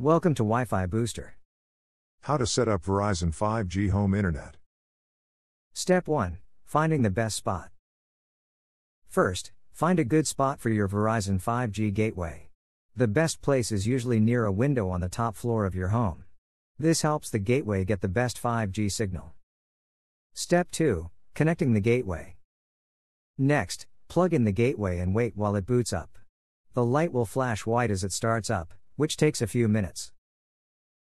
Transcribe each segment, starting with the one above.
Welcome to Wi Fi Booster. How to set up Verizon 5G home internet. Step 1 Finding the best spot. First, find a good spot for your Verizon 5G gateway. The best place is usually near a window on the top floor of your home. This helps the gateway get the best 5G signal. Step 2 Connecting the gateway. Next, plug in the gateway and wait while it boots up. The light will flash white as it starts up, which takes a few minutes.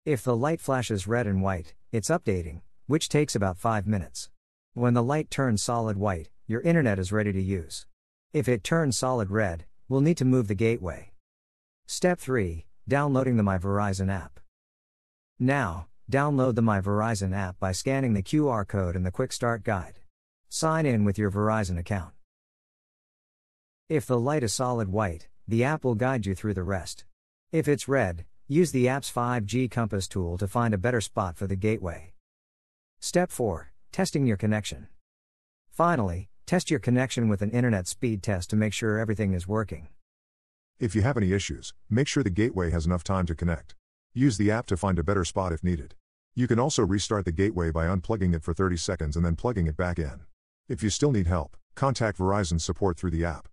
If the light flashes red and white, it's updating, which takes about 5 minutes. When the light turns solid white, your internet is ready to use. If it turns solid red, we'll need to move the gateway. Step 3 Downloading the My Verizon app. Now, download the My Verizon app by scanning the QR code in the Quick Start Guide. Sign in with your Verizon account. If the light is solid white, the app will guide you through the rest. If it's red, use the app's 5G compass tool to find a better spot for the gateway. Step 4 Testing your connection. Finally, test your connection with an internet speed test to make sure everything is working. If you have any issues, make sure the gateway has enough time to connect. Use the app to find a better spot if needed. You can also restart the gateway by unplugging it for 30 seconds and then plugging it back in. If you still need help, contact Verizon support through the app.